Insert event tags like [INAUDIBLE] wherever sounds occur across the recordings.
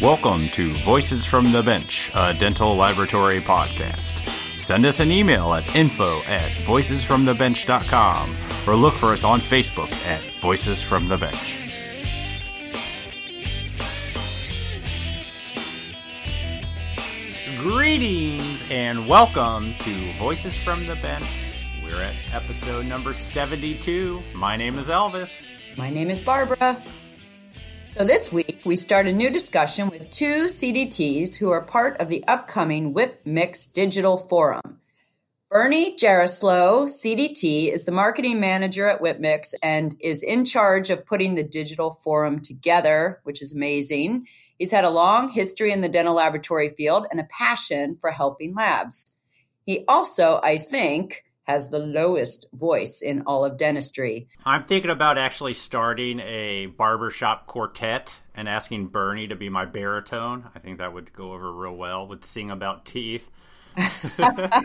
Welcome to Voices from the Bench, a dental laboratory podcast. Send us an email at info at voicesfromthebench.com or look for us on Facebook at Voices from the Bench. Greetings and welcome to Voices from the Bench. We're at episode number 72. My name is Elvis. My name is Barbara. So this week we start a new discussion with two CDTs who are part of the upcoming Whip Mix Digital Forum. Bernie Jaroslow, CDT, is the marketing manager at WhipMix and is in charge of putting the digital forum together, which is amazing. He's had a long history in the dental laboratory field and a passion for helping labs. He also, I think, has the lowest voice in all of dentistry. I'm thinking about actually starting a barbershop quartet and asking Bernie to be my baritone. I think that would go over real well with Sing About Teeth. [LAUGHS] I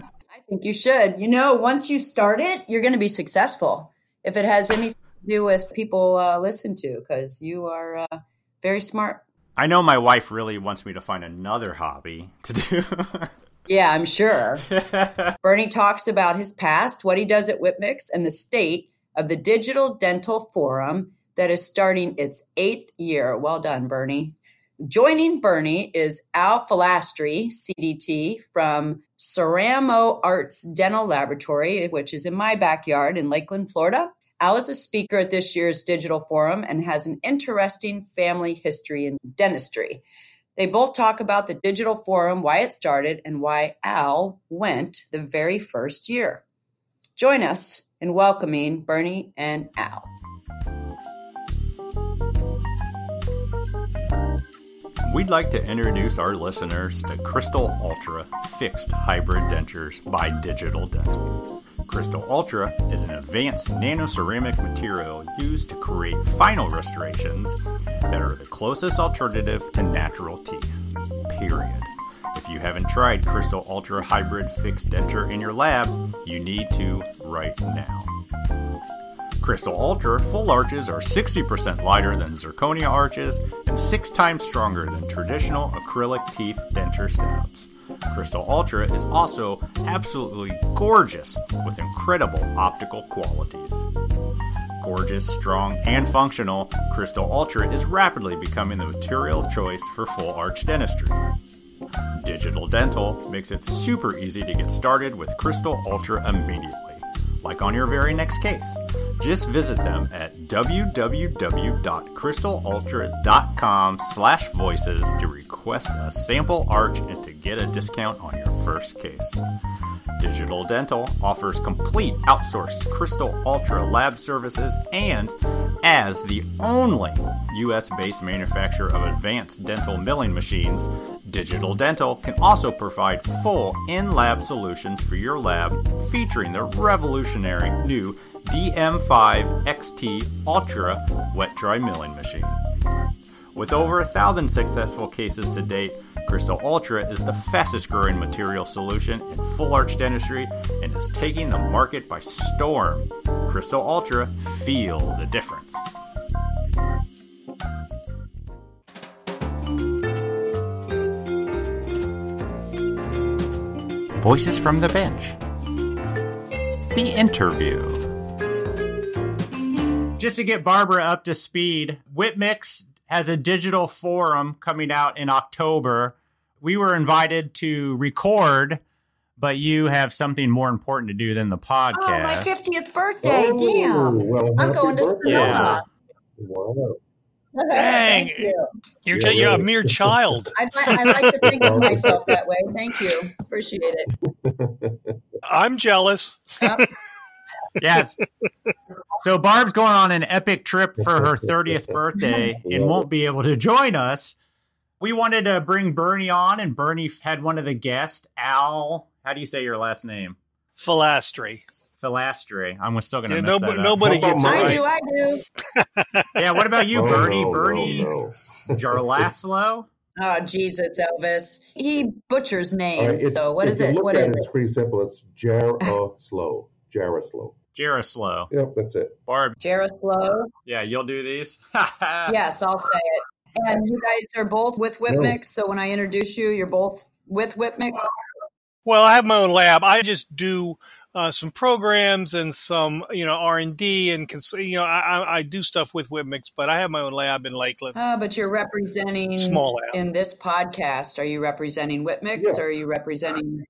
think you should. You know, once you start it, you're going to be successful if it has anything to do with people uh, listen to because you are uh, very smart. I know my wife really wants me to find another hobby to do. [LAUGHS] yeah, I'm sure. [LAUGHS] Bernie talks about his past, what he does at WhipMix, and the state of the Digital Dental Forum that is starting its eighth year. Well done, Bernie. Joining Bernie is Al Fillastre, CDT, from Ceramo Arts Dental Laboratory, which is in my backyard in Lakeland, Florida. Al is a speaker at this year's Digital Forum and has an interesting family history in dentistry. They both talk about the Digital Forum, why it started, and why Al went the very first year. Join us in welcoming Bernie and Al. We'd like to introduce our listeners to Crystal Ultra Fixed Hybrid Dentures by Digital Dental. Crystal Ultra is an advanced nanoceramic material used to create final restorations that are the closest alternative to natural teeth. Period. If you haven't tried Crystal Ultra Hybrid Fixed Denture in your lab, you need to right now. Crystal Ultra full arches are 60% lighter than zirconia arches and six times stronger than traditional acrylic teeth denture setups. Crystal Ultra is also absolutely gorgeous with incredible optical qualities. Gorgeous, strong, and functional, Crystal Ultra is rapidly becoming the material of choice for full arch dentistry. Digital Dental makes it super easy to get started with Crystal Ultra immediately like on your very next case. Just visit them at www.crystalultra.com slash voices to request a sample arch and to get a discount on your first case. Digital Dental offers complete outsourced Crystal Ultra lab services and, as the only US based manufacturer of advanced dental milling machines, Digital Dental can also provide full in lab solutions for your lab featuring the revolutionary new DM5 XT Ultra wet dry milling machine. With over a thousand successful cases to date, Crystal Ultra is the fastest growing material solution in full arch dentistry and is taking the market by storm. Crystal Ultra, feel the difference. Voices from the Bench. The interview. Just to get Barbara up to speed, WhipMix has a digital forum coming out in October. We were invited to record, but you have something more important to do than the podcast. Oh, my 50th birthday. Oh, Damn. Well, I'm going to Sonoma. Yeah. Wow. Dang, you. you're yeah, you're a mere child. I, I, like to think of [LAUGHS] myself that way. Thank you, appreciate it. I'm jealous. Yep. [LAUGHS] yes. So Barb's going on an epic trip for her 30th birthday and won't be able to join us. We wanted to bring Bernie on, and Bernie had one of the guests, Al. How do you say your last name? Fillastre. Fillastre. I'm still going to yeah, mess nobody, nobody gets it right. I do. I [LAUGHS] do. yeah. What about you, oh, Bernie? No, Bernie no, no. Jarlaslo. Oh, Jesus, Elvis. He butchers names. Right, so what is it? What is it? It's pretty simple. It's Jaroslow. Jaroslow. Jaroslow. Yep, that's it. Barb. Jaroslow. Yeah, you'll do these. [LAUGHS] yes, I'll say it. And you guys are both with Whipmix. So when I introduce you, you're both with Whipmix. Well, I have my own lab. I just do uh, some programs and some, you know, R and D, and cons- you know, I, I do stuff with Whipmix, but I have my own lab in Lakeland. Uh, but you're representing Small lab. in this podcast. Are you representing Whipmix Yeah. or are you representing?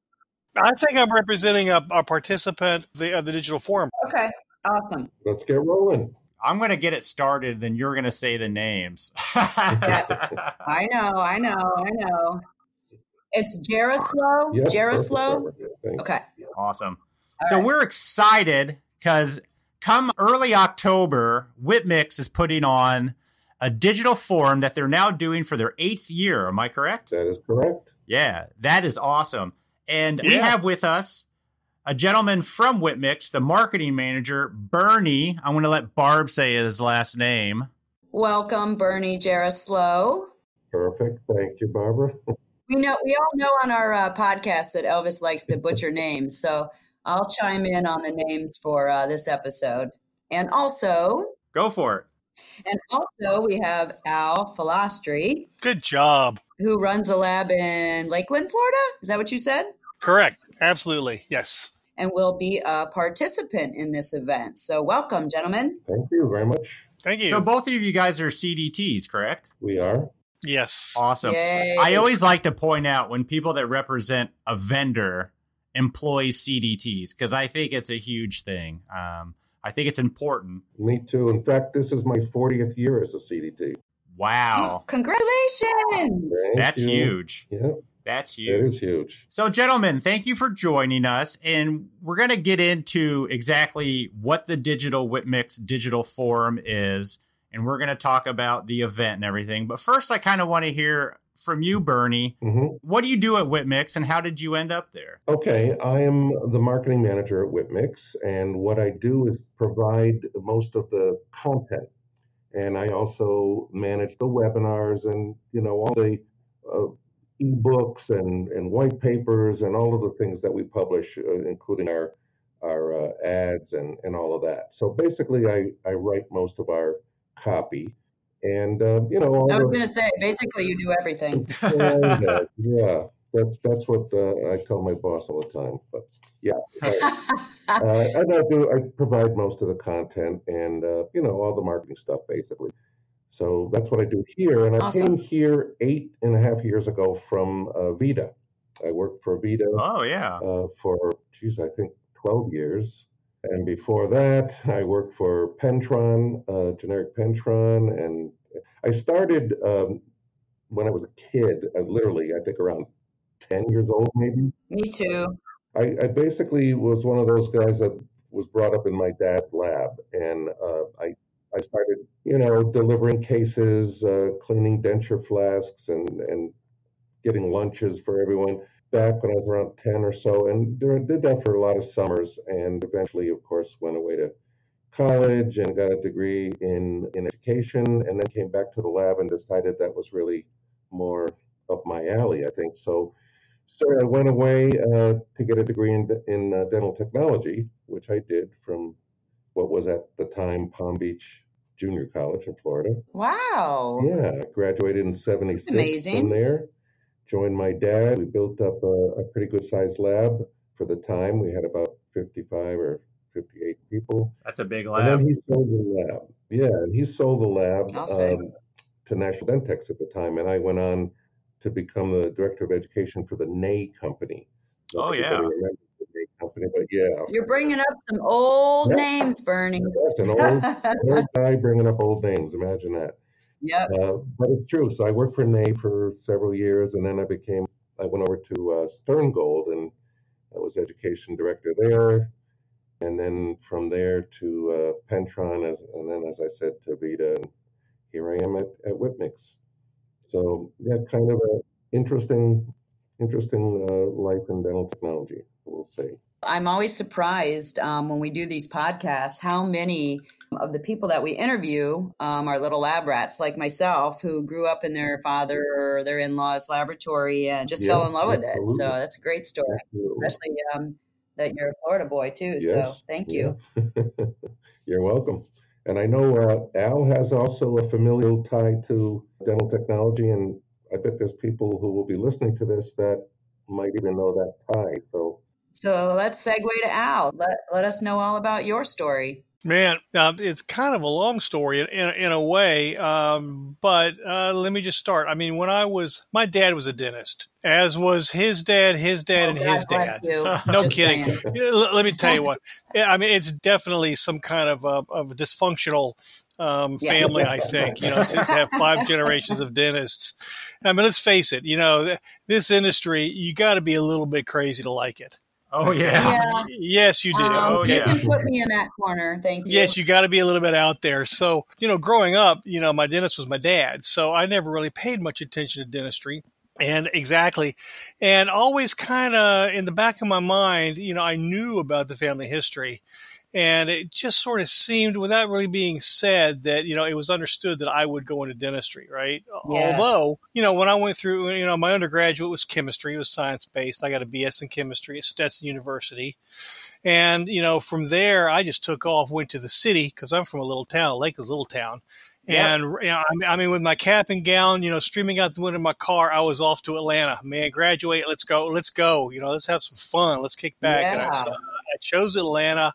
I think I'm representing a, a participant of the, of the digital forum. Okay, awesome. Let's get rolling. I'm going to get it started, then you're going to say the names. [LAUGHS] Yes. I know, I know, I know. It's Jaroslow. Yes, perfect, Jaroslow. Barbara. Yeah, thanks. Okay. Awesome. All so right. we're excited because come early October, Whip Mix is putting on a digital forum that they're now doing for their eighth year. Am I correct? That is correct. Yeah, that is awesome. And we have with us a gentleman from Whip Mix, the marketing manager, Bernie. I'm going to let Barb say his last name. Welcome, Bernie Jaroslow. Perfect. Thank you, Barbara. [LAUGHS] We know we all know on our uh, podcast that Elvis likes to butcher names, so I'll chime in on the names for uh, this episode. And also, Go for it. and also we have Al Fillastre, Good job. who runs a lab in Lakeland, Florida. Is that what you said? Correct. Absolutely. Yes. And will be a participant in this event. So welcome, gentlemen. Thank you very much. Thank you. So both of you guys are CDTs, correct? We are. Yes. Awesome. Yay. I always like to point out when people that represent a vendor employ CDTs because I think it's a huge thing. Um, I think it's important. Me too. In fact, this is my 40th year as a CDT. Wow, [GASPS] Congratulations. Thank that's you. huge. Yeah, That's huge. is huge. So, gentlemen, thank you for joining us, and we're going to get into exactly what the Digital Whip Mix Digital Forum is, and we're going to talk about the event and everything. But first, I kind of want to hear from you, Bernie. hmm What do you do at Whip Mix, and how did you end up there? Okay, I am the marketing manager at Whip Mix, and what I do is provide most of the content, and I also manage the webinars and you know all the uh, ebooks and and white papers and all of the things that we publish, uh, including our our uh, ads and and all of that. So basically, I I write most of our copy, and uh, you know I was going to say, basically, you do everything. [LAUGHS] yeah, yeah, that's that's what uh, I tell my boss all the time. But yeah, [LAUGHS] uh, and I do. I provide most of the content and uh, you know all the marketing stuff basically. So that's what I do here. And I Awesome. came here eight and a half years ago from uh, Vita. I worked for Vita Oh, yeah. uh, for, geez, I think 12 years. And before that, I worked for Pentron, uh, Jeneric Pentron. And I started um, when I was a kid, uh, literally, I think around 10 years old, maybe. Me too. I, I basically was one of those guys that was brought up in my dad's lab. And uh, I, I started, you know, delivering cases, uh, cleaning denture flasks, and, and getting lunches for everyone back when I was around 10 or so, and did that for a lot of summers, and eventually, of course, went away to college and got a degree in, in education, and then came back to the lab and decided that was really more up my alley, I think. So, so I went away uh, to get a degree in, in uh, dental technology, which I did from what was at the time Palm Beach Junior College in Florida. Wow. Yeah, graduated in 76 Amazing. from there. Joined my dad. We built up a, a pretty good sized lab for the time. We had about 55 or 58 people. That's a big lab. And then he sold the lab. Yeah, and he sold the lab um, to National Dentex at the time. And I went on to become the director of education for the Ney company. Oh, yeah. remembers the Ney company, but yeah, You're bringing up some old Yeah. names, Bernie. that's an old, an old guy bringing up old names. Imagine that. Yep. Uh, but it's true. So I worked for Ney for several years, and then I became, I went over to uh, Sterngold, and I was education director there. And then from there to uh, Pentron, as, and then, as I said, to Vita, and here I am at, at Whip Mix. So yeah, kind of a interesting, interesting uh, life in dental technology, we'll say. I'm always surprised um, when we do these podcasts how many of the people that we interview um, are little lab rats like myself who grew up in their father or their in law's laboratory and just fell in love with it. So that's a great story, Absolutely. especially um, that you're a Florida boy too. So thank you. yeah. [LAUGHS] You're welcome. And I know uh, Al has also a familial tie to dental technology, and I bet there's people who will be listening to this that might even know that tie. So, so let's segue to Al. Let, let us know all about your story. Man, uh, it's kind of a long story in, in, in a way, um, but uh, let me just start. I mean, when I was, my dad was a dentist, as was his dad, his dad, oh, and his dad. [LAUGHS] no just kidding. let me tell you what. I mean, it's definitely some kind of, uh, of dysfunctional um, family, I think, you know, to, to, have five generations of dentists. I mean, let's face it, you know, this industry, you got to be a little bit crazy to like it. Oh yeah. yeah. Yes, you do. Um, oh you yeah. can put me in that corner. Thank you. Yes, you got to be a little bit out there. So, you know, growing up, you know, my dentist was my dad, so I never really paid much attention to dentistry. And exactly. And always kind of in the back of my mind, you know, I knew about the family history. And it just sort of seemed, without really being said, that, you know, it was understood that I would go into dentistry, right? Yeah. Although, you know, when I went through, you know, my undergraduate was chemistry, it was science based. I got a BS in chemistry at Stetson University. And, you know, from there, I just took off, went to the city because I'm from a little town, Lake is a little town. And you know, I mean, with my cap and gown, you know, streaming out the window of my car, I was off to Atlanta. Man, graduate, let's go, let's go. You know, let's have some fun, let's kick back. Yeah. And I, so chose Atlanta.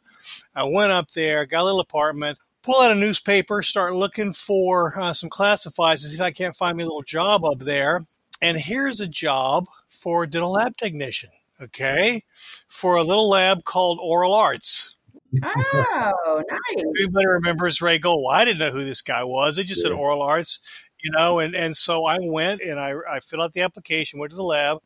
I went up there, got a little apartment, pull out a newspaper, start looking for uh, some classifieds to see if I can't find me a little job up there. And here's a job for a dental lab technician. Okay, for a little lab called Oral Arts. Oh, nice. Everybody remembers Ray Gold. Well, I didn't know who this guy was. They just yeah. said Oral Arts you know, and, and so I went and I, I filled out the application, went to the lab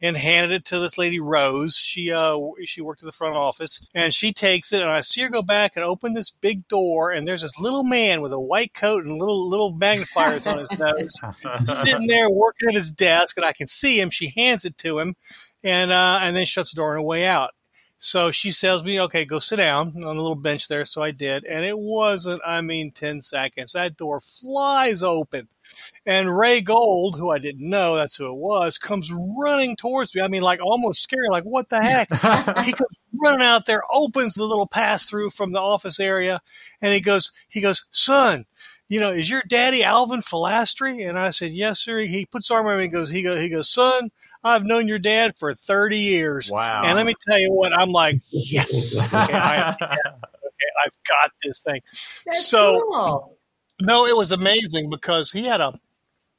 and handed it to this lady, Rose. She, uh, she worked at the front office and she takes it and I see her go back and open this big door and there's this little man with a white coat and little, little magnifiers on his nose sitting there working at his desk and I can see him. She hands it to him and, uh, and then shuts the door on her way out. So she tells me, okay, go sit down on the little bench there. So I did. And it wasn't, I mean, 10 seconds. That door flies open. And Ray Gold, who I didn't know that's who it was, comes running towards me. I mean, like almost scary, like, what the heck? [LAUGHS] he comes running out there, opens the little pass through from the office area, and he goes, he goes, son, you know, is your daddy Alvin Fillastre? And I said, yes, sir. He puts arm around me and goes, he goes, he goes, son, I've known your dad for 30 years. Wow. And let me tell you what, I'm like, yes. Okay, I, [LAUGHS] okay I've got this thing. That's so, cool. no, it was amazing because he had a,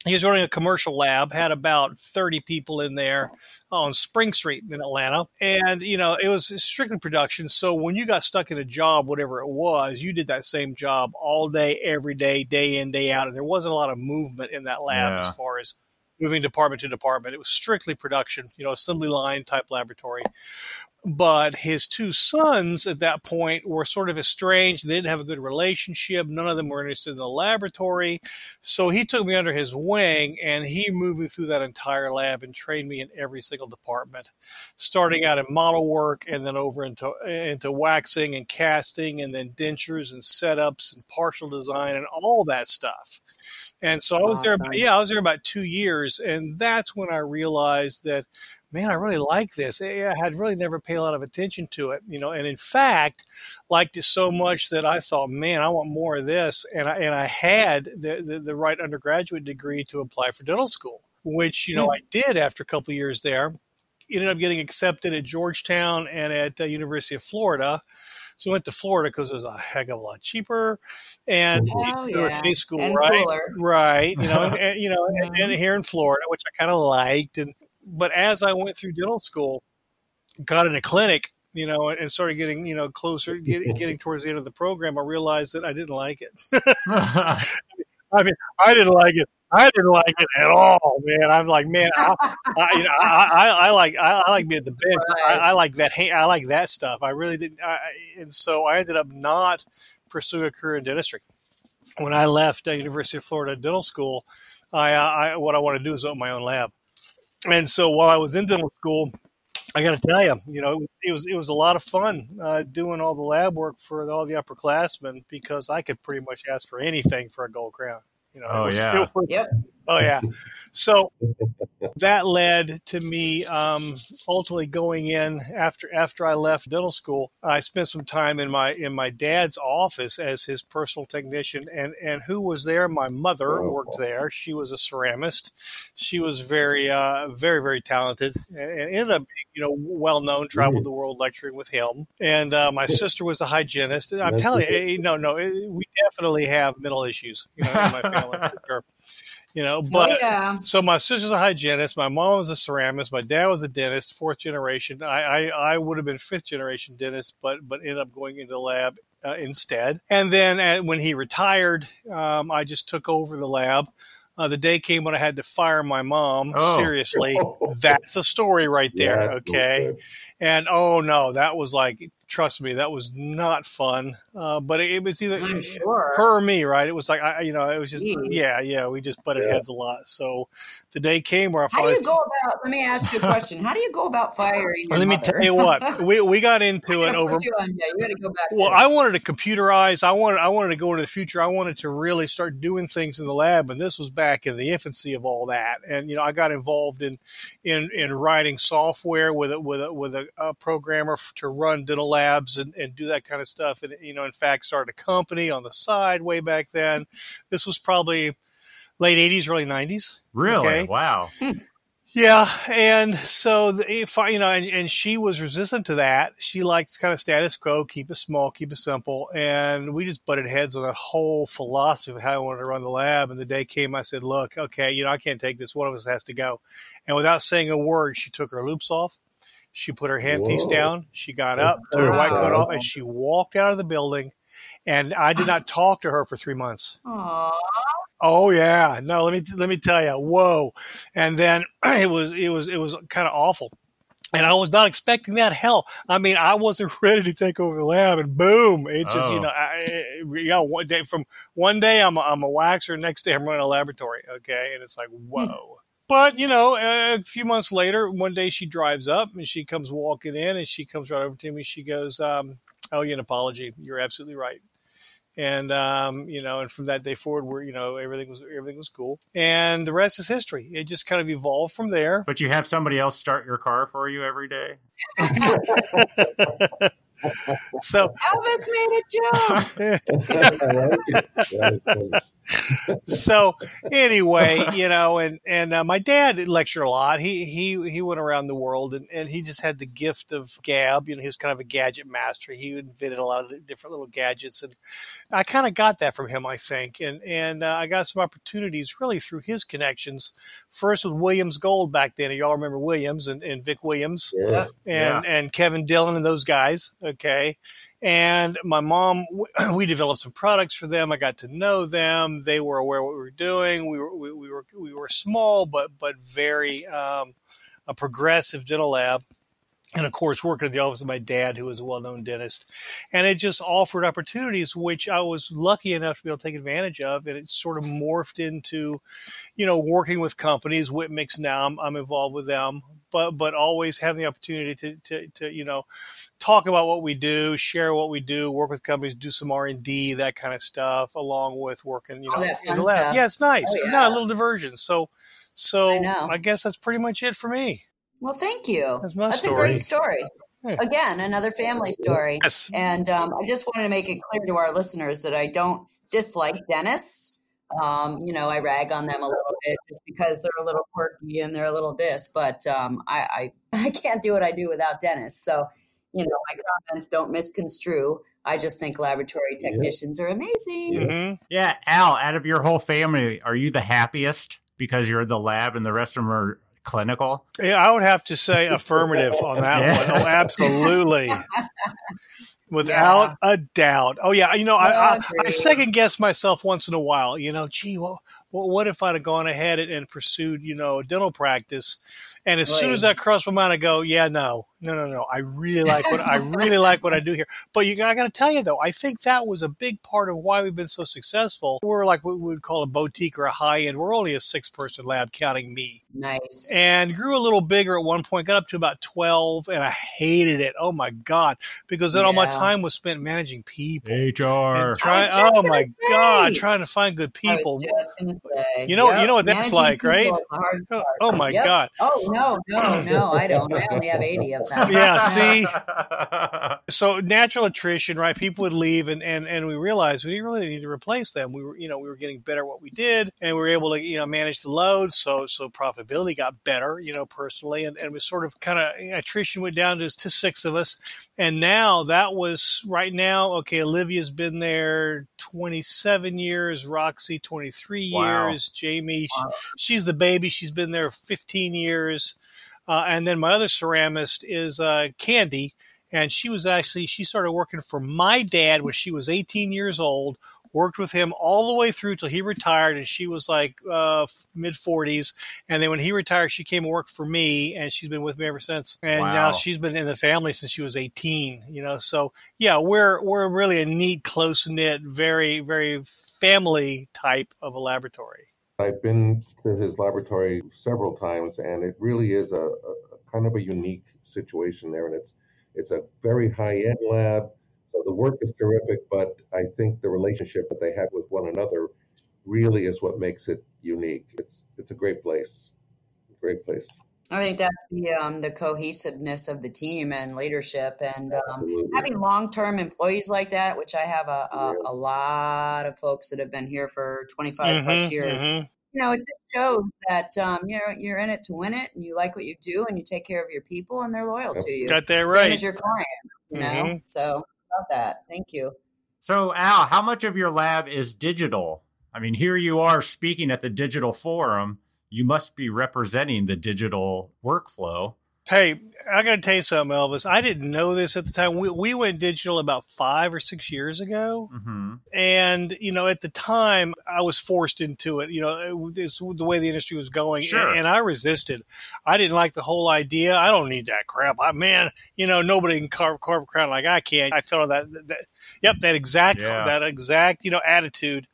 he was running a commercial lab, had about 30 people in there on Spring Street in Atlanta. And, you know, it was strictly production. So when you got stuck in a job, whatever it was, you did that same job all day, every day, day in, day out. And there wasn't a lot of movement in that lab yeah. as far as moving department to department. It was strictly production, you know, assembly line type laboratory. But his two sons at that point were sort of estranged. They didn't have a good relationship. None of them were interested in the laboratory. So he took me under his wing and he moved me through that entire lab and trained me in every single department, starting out in model work and then over into, into waxing and casting and then dentures and setups and partial design and all that stuff. And so I was awesome. there, yeah, I was there about two years. And that's when I realized that, man, I really like this. I had really never paid a lot of attention to it, you know, and in fact, liked it so much that I thought, man, I want more of this. And I, and I had the, the, the right undergraduate degree to apply for dental school, which, you know, mm. I did after a couple years there. Ended up getting accepted at Georgetown and at uh, University of Florida. So we went to Florida because it was a heck of a lot cheaper, and oh, yeah. high school, and right? Cooler. Right. You know, and, [LAUGHS] and, you know, and, and here in Florida, which I kind of liked, and but as I went through dental school, got in a clinic, you know, and started getting, you know, closer, [LAUGHS] getting, getting towards the end of the program, I realized that I didn't like it. [LAUGHS] [LAUGHS] I mean, I didn't like it. I didn't like it at all, man. I was like, man, I, I you know, I, I, I, like, I, I like being at the bench. I, I, like that. I like that stuff. I really didn't. and so I ended up not pursuing a career in dentistry. When I left uh, University of Florida Dental School, I, I, what I want to do is open my own lab. And so while I was in dental school, I got to tell you, you know, it was it was a lot of fun uh, doing all the lab work for all the upperclassmen because I could pretty much ask for anything for a gold crown. You know, oh was, [LAUGHS] yeah, was, yep. Oh yeah. So that led to me um, ultimately going in after after I left dental school. I spent some time in my in my dad's office as his personal technician, and and who was there? My mother Oh. worked there. She was a ceramist. She was very uh, very very talented, and, and ended up you know well known. Traveled the world lecturing with him, and uh, my sister was a hygienist. And I'm telling you, eh, no, no, eh, we definitely have mental issues, you know, in my family. For sure. You know, but oh, yeah. so my sister's a hygienist. My mom was a ceramist. My dad was a dentist, fourth generation. I, I, I would have been fifth generation dentist, but but ended up going into the lab uh, instead. And then uh, when he retired, um, I just took over the lab. Uh, the day came when I had to fire my mom. Oh. Seriously, [LAUGHS] that's a story right there. Yeah, okay. And oh no, that was like, trust me, that was not fun. Uh, but it, it was either I'm sure. her or me, right? It was like, I, you know, it was just, Gee. yeah, yeah, we just butted Yeah. heads a lot. So the day came where I How do you go about? Let me ask you a question. How do you go about firing? Your let me tell you what, we, we got into it over. You, on, yeah, you got to go back. Well, there. I wanted to computerize. I wanted I wanted to go into the future. I wanted to really start doing things in the lab, and this was back in the infancy of all that. And you know, I got involved in in, in writing software with a, with a, with a, a programmer to run dental labs and, and do that kind of stuff. And you know, in fact, started a company on the side way back then. This was probably late '80s, early '90s. Really? Okay. Wow. Yeah, and so the, if I, you know, and, and she was resistant to that. She liked kind of status quo, keep it small, keep it simple, and we just butted heads on that whole philosophy of how I wanted to run the lab. And the day came, I said, "Look, okay, you know, I can't take this. One of us has to go." And without saying a word, she took her loupes off. She put her handpiece Whoa. down. She got up, took her white coat off, and she walked out of the building. And I did not talk to her for three months. Aw. Oh yeah, no. Let me let me tell you, whoa! And then [CLEARS THROAT] it was it was it was kind of awful, and I was not expecting that. Hell, I mean, I wasn't [LAUGHS] ready to take over the lab, and boom! It just Oh. you know, I, you know, one day from one day I'm a, I'm a waxer, next day I'm running a laboratory. Okay, and it's like hmm. whoa. But you know, a few months later, one day she drives up and she comes walking in, and she comes right over to me. She goes, um, "Oh, you an apology? You're absolutely right." and um, you know, and from that day forward, where you know everything was everything was cool, and the rest is history. It just kind of evolved from there. But you have somebody else start your car for you every day? [LAUGHS] [LAUGHS] So, Elvis made a joke. I like it. That is [LAUGHS] funny. so anyway, you know, and and uh, my dad lectured a lot. He he he went around the world, and, and he just had the gift of gab. You know, he was kind of a gadget master. He invented a lot of different little gadgets, and I kind of got that from him, I think. And and uh, I got some opportunities really through his connections. First with Williams Gold back then. Y'all remember Williams and, and Vic Williams Yeah. and and Kevin Dillon and those guys. Okay. And my mom, [CLEARS THROAT] we developed some products for them. I got to know them. They were aware what we were doing. We were we, we were we were small, but but very um, a progressive dental lab. And of course, working at the office of my dad, who was a well-known dentist, and it just offered opportunities which I was lucky enough to be able to take advantage of. And it sort of morphed into, you know, working with companies. Whip Mix now, I'm, I'm involved with them, but but always having the opportunity to, to to you know talk about what we do, share what we do, work with companies, do some R and D, that kind of stuff, along with working, you know, in the lab. stuff. Yeah, it's nice. Oh, No, a little diversion. So, so I. I guess that's pretty much it for me. Well, thank you. That's That's story. a great story. Yeah. Again, another family story. Yes. And um, I just wanted to make it clear to our listeners that I don't dislike dentists. Um, you know, I rag on them a little bit just because they're a little quirky and they're a little this, but um, I, I, [LAUGHS] I can't do what I do without Dennis. So, you know, my comments don't misconstrue. I just think laboratory technicians are amazing. hmm Yeah, Al, out of your whole family, are you the happiest because you're in the lab and the rest of them are clinical? Yeah, I would have to say affirmative on that [LAUGHS] Yeah. one. Oh, absolutely. [LAUGHS] Without a doubt. Oh yeah, you know, I, I, I second guess myself once in a while. You know, gee, well, well what if I'd have gone ahead and, and pursued, you know, a dental practice? And as soon as that crossed my mind, I go, yeah, no, no, no, no. I really like what I [LAUGHS] really like what I do here. But you, I got to tell you though, I think that was a big part of why we've been so successful. We're like what we would call a boutique or a high end. We're only a six person lab, counting me Nice. and grew a little bigger at one point, got up to about 12, and I hated it. Oh my God. Because then all my time was spent managing people. HR. Try, oh my say. God, trying to find good people. You know, yep. you know what that's like, right? Oh, oh, my yep. God. Oh no, no, no, I don't. I only have eighty of them. [LAUGHS] Yeah, see. [LAUGHS] so natural attrition, right? People would leave, and and and we realized we really need to replace them. We were, you know, we were getting better at what we did, and we were able to, you know, manage the load. So so profitability got better, you know, personally, and and we sort of kind of attrition went down to, to six of us, and now that was right now. Okay, Olivia's been there twenty seven years, Roxy twenty three wow. years, Jamie, wow. she, she's the baby. She's been there fifteen years. Uh, and then my other ceramist is uh, Candy, and she was actually she started working for my dad when she was 18 years old worked with him all the way through till he retired and she was like uh, mid 40s and then when he retired she came and worked for me and she's been with me ever since and wow. now she's been in the family since she was 18 you know so yeah we're we're really a neat close knit very very family type of a laboratory I've been to his laboratory several times, and it really is a, a, kind of a unique situation there. And it's it's a very high end lab, so the work is terrific. But I think the relationship that they have with one another really is what makes it unique. It's it's a great place, great place. I think that's the um, the cohesiveness of the team and leadership, and um, having long term employees like that, which I have a, a, a, lot of folks that have been here for 25 mm-hmm, plus years. Mm-hmm. You know, it just shows that um, you're you're in it to win it, and you like what you do, and you take care of your people, and they're loyal to you. Got that right. Same as your client, you mm-hmm. know. So love that. Thank you. So Al, how much of your lab is digital? I mean, here you are speaking at the digital forum you must be representing the digital workflow. Hey, I got to tell you something, Elvis. I didn't know this at the time. We, we went digital about five or six years ago. Mm-hmm. And, you know, at the time, I was forced into it. You know, it's the way the industry was going. Sure. And, and, I resisted. I didn't like the whole idea. I don't need that crap. I, man, you know, nobody can carve, carve a crown like I can. I felt that, that yep, that exact, yeah. that exact, you know, attitude.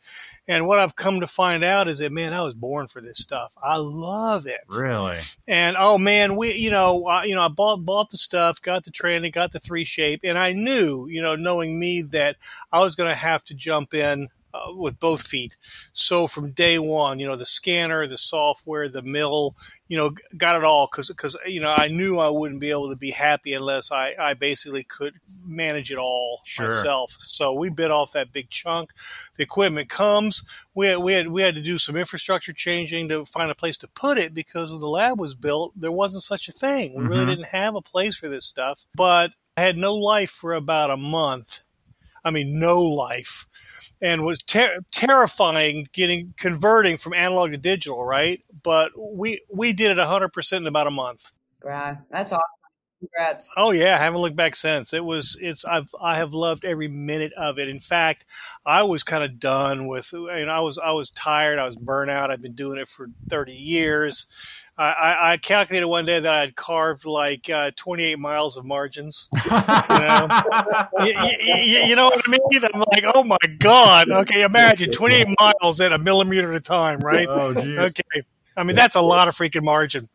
And what I've come to find out is that, man, I was born for this stuff. I love it. Really? And oh man, we, you know, I, you know, I bought, bought the stuff, got the training, got the 3Shape, and I knew, you know, knowing me that I was going to have to jump in uh, with both feet. So from day one, you know, the scanner, the software, the mill, you know, got it all because because you know I knew I wouldn't be able to be happy unless I I basically could manage it all sure. myself. So we bit off that big chunk. The equipment comes. We had, we had we had to do some infrastructure changing to find a place to put it because when the lab was built, there wasn't such a thing. We mm-hmm. really didn't have a place for this stuff. But I had no life for about a month. I mean, no life and was ter- terrifying getting converting from analog to digital, right? But we we did it 100% in about a month. Right. That's awesome. Congrats. Oh yeah, I haven't looked back since. It was it's I've I have loved every minute of it. In fact, I was kind of done with you know, I was I was tired, I was burnt out. I've been doing it for 30 years I, I, calculated one day that I'd carved like uh, 28 miles of margins. You know? [LAUGHS] you, you, you, know what I mean? I'm like, oh my God. Okay, imagine 28 miles at a millimeter at a time, right? Oh, geez. Okay. I mean, that's a lot of freaking margin.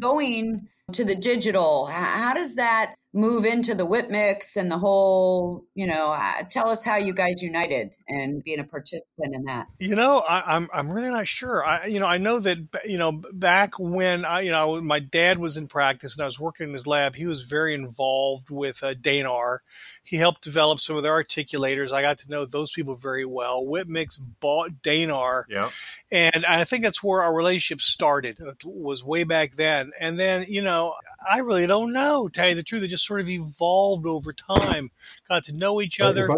Going to the digital, how does that move into the whip mix and the whole you know uh, tell us how you guys united and being a participant in that. You know I, am I'm, I'm really not sure. I you know i know that you know back when i you know my dad was in practice and i was working in his lab he was very involved with uh, Denar. He helped develop some of their articulators. I got to know those people very well. Whip mix bought Denar. Yeah. And i think that's where our relationship started. It was way back then. And then you know i really don't know tell you the truth it just just sort of evolved over time, got to know each other.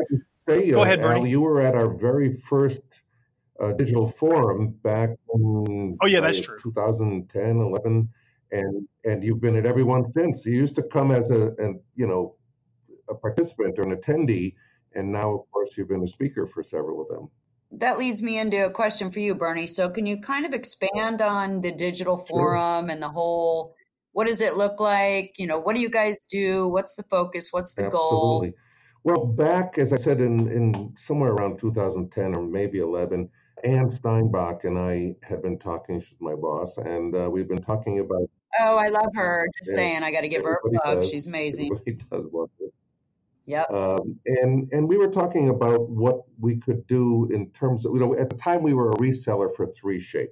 Say, Go uh, ahead, Bernie. Al, you were at our very first uh, digital forum back in oh yeah, that's true. 2010, 11, and and you've been at every one since. You used to come as a and you know a participant or an attendee, and now of course you've been a speaker for several of them that leads me into a question for you, Bernie. So, can you kind of expand on the digital forum sure. and the whole what does it look like? You know, what do you guys do? What's the focus? What's the goal? Absolutely. goal? Well, back, as I said, in, in somewhere around 2010 or maybe 11, Anne Steinbach and I had been talking, she's my boss, and uh, we've been talking about. Oh, I love her. Just saying, I got to give her a plug. Does. She's amazing. Everybody [LAUGHS] does love her. Yeah. Um, and and we were talking about what we could do in terms of you know at the time we were a reseller for 3Shape.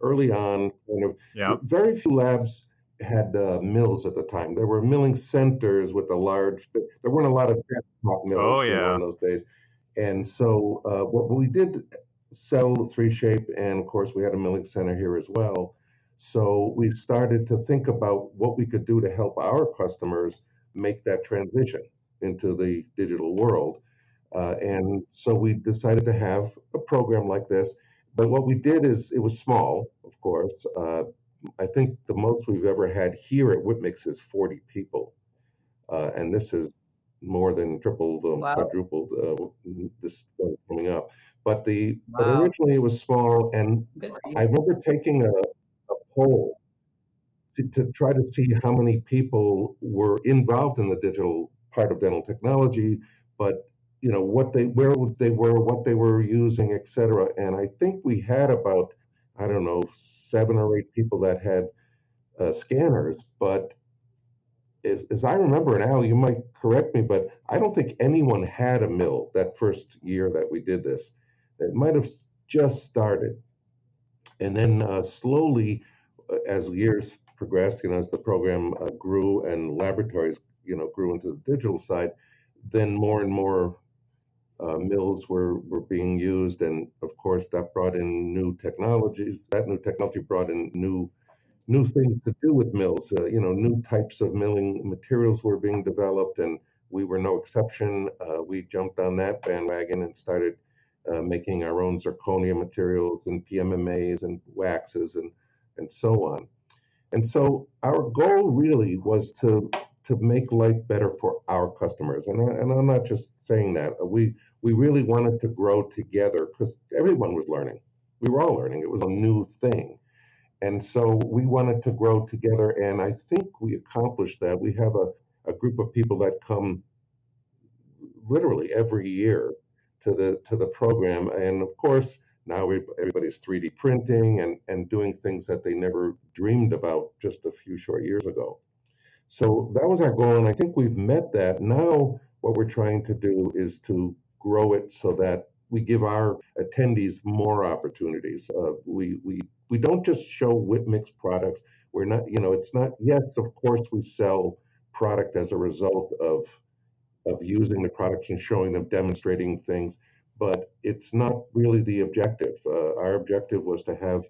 Early on, You know, Yeah. very few labs had uh, mills at the time. There were milling centers with a large. There weren't a lot of desktop mills Oh, yeah. in those days. And so uh, what we did sell 3Shape, and of course we had a milling center here as well. So we started to think about what we could do to help our customers make that transition into the digital world. Uh, and so we decided to have a program like this. But what we did is it was small, of course. Uh, I think the most we've ever had here at Whip Mix is 40 people. Uh, and this is more than tripled, um, Wow. quadrupled uh, this coming up. But the but originally it was small, and I remember taking a, a poll to, to try to see how many people were involved in the digital part of dental technology, but you know what they where they were, what they were using, et cetera. And I think we had about I don't know seven or eight people that had uh, scanners, but as, as I remember, and Al, you might correct me, but I don't think anyone had a mill that first year that we did this. It might have just started, and then uh, slowly, uh, as years progressed, you know, as the program uh, grew and laboratories, you know, grew into the digital side, then more and more uh, mills were were being used, and of course that brought in new technologies. That new technology brought in new new things to do with mills. Uh, you know, new types of milling materials were being developed, and we were no exception. Uh, we jumped on that bandwagon and started uh, making our own zirconia materials and PMMAs and waxes and and so on. And so our goal really was to to make life better for our customers. And, I, and I'm not just saying that. We we really wanted to grow together because everyone was learning. We were all learning. It was a new thing. And so we wanted to grow together. And I think we accomplished that. We have a, a group of people that come literally every year to the to the program. And of course, now everybody's 3D printing and, and doing things that they never dreamed about just a few short years ago. So that was our goal, and I think we've met that. Now, what we're trying to do is to grow it so that we give our attendees more opportunities. Uh, we we we don't just show Whip Mix products. We're not, you know, it's not. Yes, of course, we sell product as a result of of using the products and showing them, demonstrating things, but it's not really the objective. Uh, our objective was to have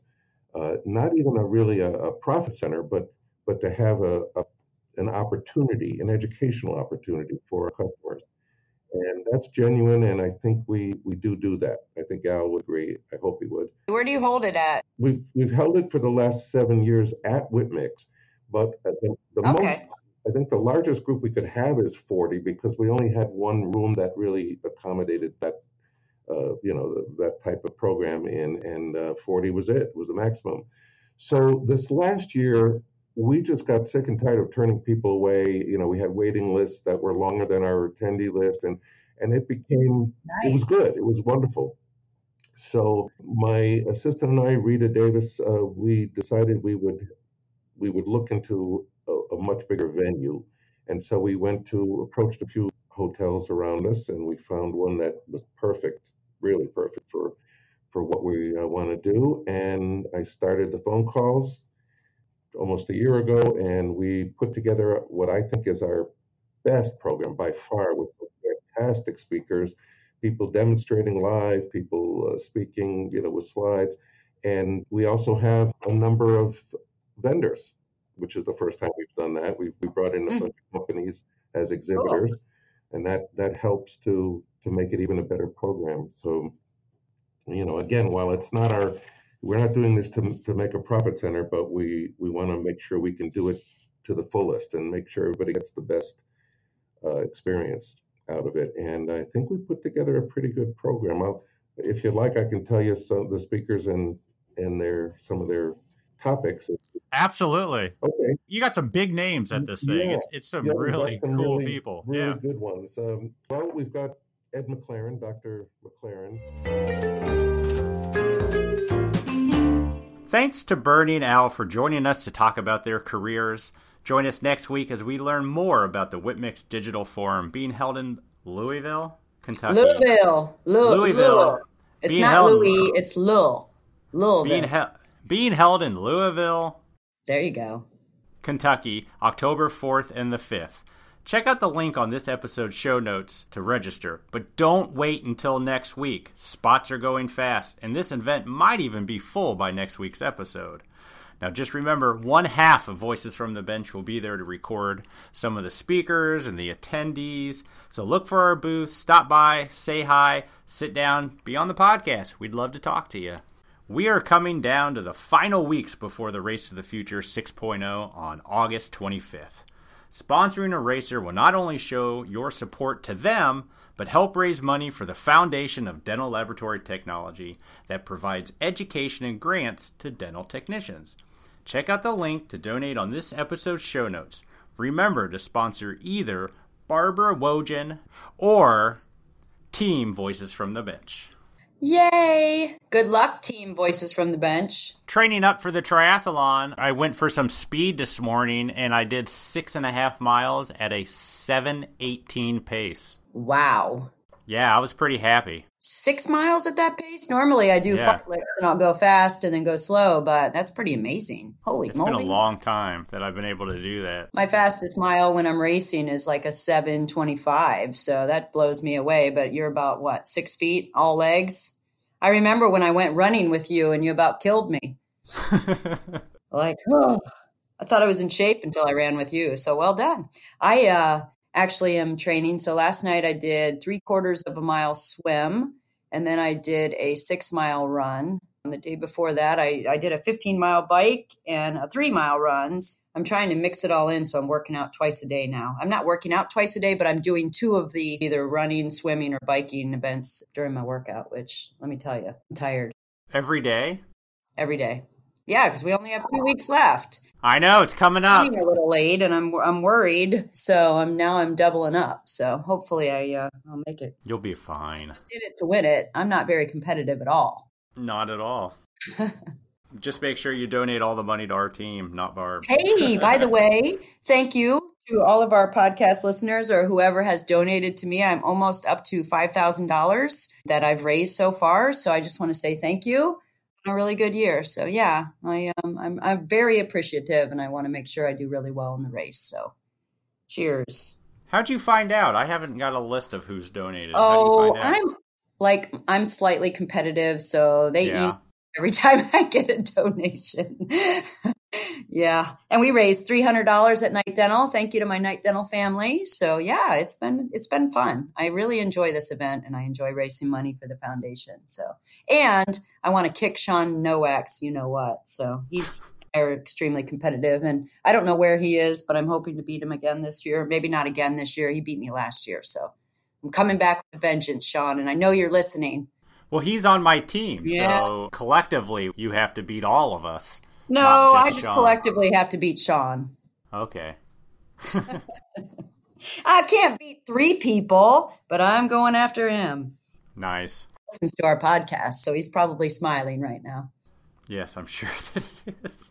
uh, not even a really a, a profit center, but but to have a, a an opportunity, an educational opportunity for our customers. And that's genuine, and I think we, we do do that. I think Al would agree. I hope he would. Where do you hold it at? We've we've held it for the last seven years at Whip Mix, but uh, the, the Okay. most I think the largest group we could have is 40 because we only had one room that really accommodated that uh, you know that type of program in, and uh, 40 was it was the maximum. So this last year we just got sick and tired of turning people away. You know, we had waiting lists that were longer than our attendee list, and and it became it was good. It was wonderful. So my assistant and I, Rita Davis, uh, we decided we would we would look into a, a much bigger venue, and so we went to approached a few hotels around us, and we found one that was perfect, really perfect for for what we uh, want to do. And I started the phone calls almost a year ago, and we put together what I think is our best program by far with fantastic speakers, people demonstrating live, people uh, speaking, you know, with slides, and we also have a number of vendors, which is the first time we've done that. We've we brought in a Mm. bunch of companies as exhibitors, and that that helps to to make it even a better program. So, you know, again, while it's not our we're not doing this to, to make a profit center, but we, we want to make sure we can do it to the fullest and make sure everybody gets the best uh, experience out of it. And I think we put together a pretty good program. I'll, if you'd like, I can tell you some of the speakers and and their some of their topics. Absolutely. Okay, You got some big names at this thing. Yeah. It's it's some yeah, really some cool really, people. really yeah. good ones. Um, well, we've got Ed McLaren, Dr. McLaren. Thanks to Bernie and Al for joining us to talk about their careers. Join us next week as we learn more about the Whip/Mix Digital Forum being held in Louisville, Kentucky. Louisville. Lou- Louisville. Louisville. It's not Louis, it's Lil. Louisville. Being, he- being held in Louisville, there you go. Kentucky, October 4th and the 5th. Check out the link on this episode's show notes to register, but don't wait until next week. Spots are going fast, and this event might even be full by next week's episode. Now, just remember, one half of Voices from the Bench will be there to record some of the speakers and the attendees. So look for our booth, stop by, say hi, sit down, be on the podcast. We'd love to talk to you. We are coming down to the final weeks before the Race to the Future 6.0 on August 25th. Sponsoring a racer will not only show your support to them, but help raise money for the Foundation of Dental Laboratory Technology that provides education and grants to dental technicians. Check out the link to donate on this episode's show notes. Remember to sponsor either Barbara Wodjan or Team Voices from the Bench. Yay! Good luck, team voices from the bench. training up for the triathlon, I went for some speed this morning and I did six and a half miles at a 718 pace. Wow. Yeah, I was pretty happy. Six miles at that pace? Normally I do Yeah. fartleks and I'll go fast and then go slow, but that's pretty amazing. Holy It's moly. It's been a long time that I've been able to do that. My fastest mile when I'm racing is like a 725. So that blows me away. But you're about what, six feet, all legs? I remember when I went running with you and you about killed me. [LAUGHS] Like, oh, I thought I was in shape until I ran with you. So well done. I uh, actually am training. So last night I did three quarters of a mile swim and then I did a six mile run. And the day before that, I, I did a 15 mile bike and a three mile runs. I'm trying to mix it all in. So I'm working out twice a day now. I'm not working out twice a day, but I'm doing two of the either running, swimming, or biking events during my workout, which let me tell you, I'm tired Every day? every day. Yeah, because we only have two weeks left. I know, it's coming up. running a little late and I'm I'm worried. So I'm now I'm doubling up. So hopefully I uh, I'll make it. You'll be fine. Did it to win it. I'm not very competitive at all. Not at all. [LAUGHS] Just make sure you donate all the money to our team, not Barb. Hey, by the way, thank you to all of our podcast listeners or whoever has donated to me. I'm almost up to five thousand dollars that I've raised so far. So I just want to say thank you. A really good year. So yeah, I um, I'm I'm very appreciative, and I want to make sure I do really well in the race. So, cheers. How'd you find out? I haven't got a list of who's donated. Oh? I'm like I'm slightly competitive, so they Yeah. email [LAUGHS] every time I get a donation. [LAUGHS] yeah, and we raised three hundred dollars at Night Dental. Thank you to my Night Dental family. So yeah, it's been it's been fun. I really enjoy this event, and I enjoy raising money for the foundation. So, and I want to kick Sean Nowak's, you know what? So he's extremely competitive, and I don't know where he is, but I'm hoping to beat him again this year. Maybe not again this year. He beat me last year, so. I'm coming back with vengeance, Sean, and I know you're listening. Well, he's on my team, Yeah. so collectively you have to beat all of us. No, Not I just just Sean. collectively have to beat Sean. Okay. [LAUGHS] I can't beat three people, but I'm going after him. Nice. Listens to our podcast, so he's probably smiling right now. Yes, I'm sure [LAUGHS] that he is.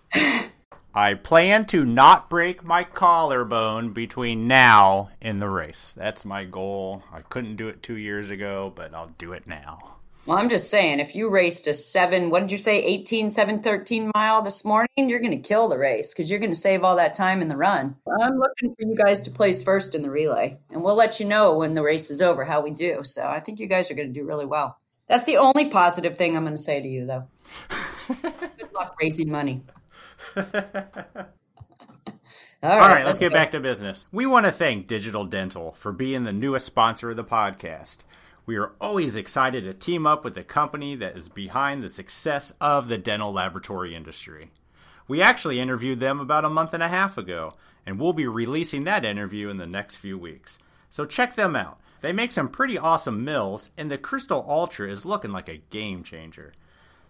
I plan to not break my collarbone between now and the race. That's my goal. I couldn't do it two years ago, but I'll do it now. Well, I'm just saying, if you raced a seven, what did you say, 18, 7, 13 mile this morning, you're going to kill the race because you're going to save all that time in the run. I'm looking for you guys to place first in the relay, and we'll let you know when the race is over how we do. So I think you guys are going to do really well. That's the only positive thing I'm going to say to you, though. [LAUGHS] Good luck raising money. [LAUGHS] all All right, let's get back to business. We want to thank Digital Dental for being the newest sponsor of the podcast. We are always excited to team up with the company that is behind the success of the dental laboratory industry. We actually interviewed them about a month and a half ago, and we'll be releasing that interview in the next few weeks. So check them out. They make some pretty awesome mills, and the Crystal Ultra is looking like a game changer.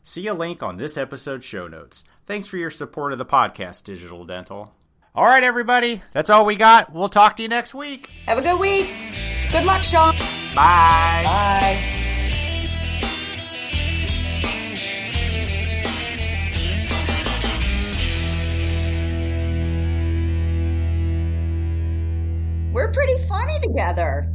See a link on this episode's show notes. Thanks for your support of the podcast, Digital Dental. All right, everybody, that's all we got. We'll talk to you next week. Have a good week. Good luck, Sean. Bye. Bye. We're pretty funny together.